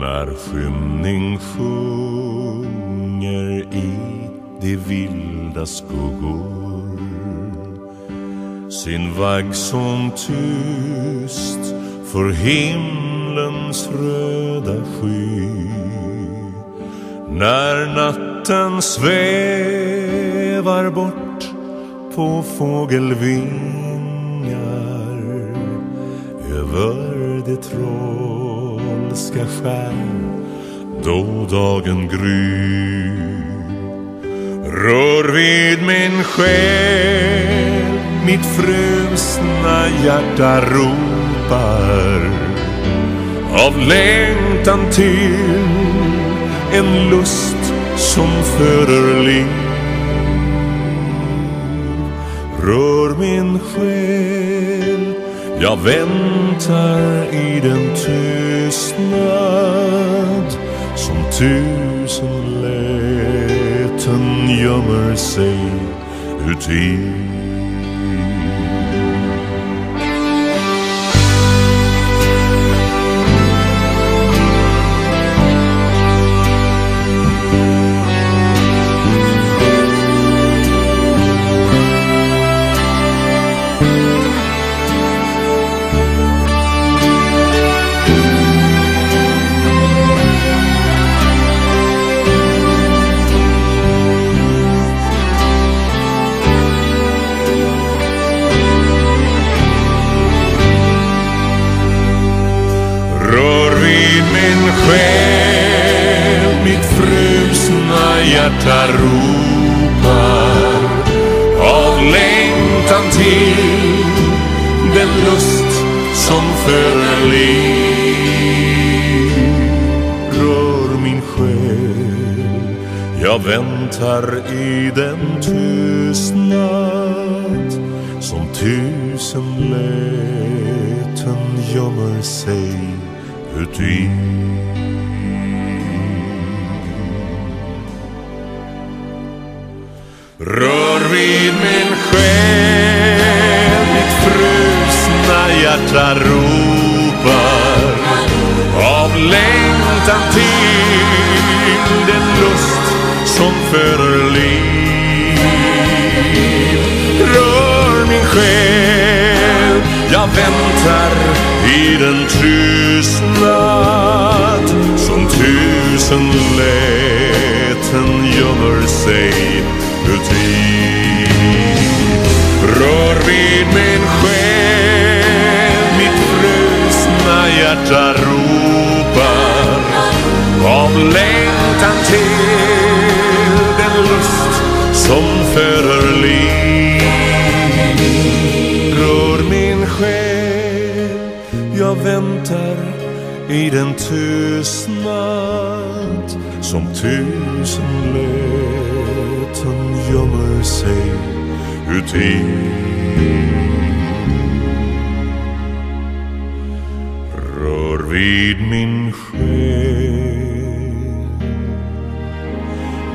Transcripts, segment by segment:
när skymning sjunger i de vilda skuggor. Sin vagg som tyst för himlens röda sky. När natten svävar bort på fågelvingar över det svenska skär då dagen gryr rör vid min själ. Mitt frusna hjärta ropar av längtan till en lust som föder liv. Rör min själ jag väntar i den tystnad som tusen läten gömmer sig uti hjärta ropar Av längtan till Den lust som föder liv Rör min själ Jag väntar i den tystnad Som tusen läten gömmer sig uti Rör vid min själ Mitt frusna hjärta ropar. Av längtan till den lust som föder liv Rör min själ Jag väntar i den tystnad Som tusen läten frid min själ. Mitt frusna hjärta ropar om längtan till den lust som föder liv. Rör min själ. Jag väntar i den tystnad Som tusen läten gömmer sig uti Rör vid min själ.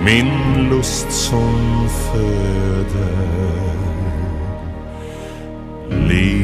Min lust som föder. Liv